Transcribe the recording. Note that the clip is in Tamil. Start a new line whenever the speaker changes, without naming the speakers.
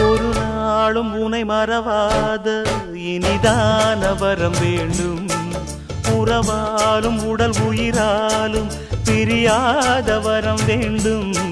ஒரு நாளும் உனை மறவாத இனிதான வரம் வேண்டும். உறவாலும் உடல் உயிராலும் பிரியாத வரம் வேண்டும்.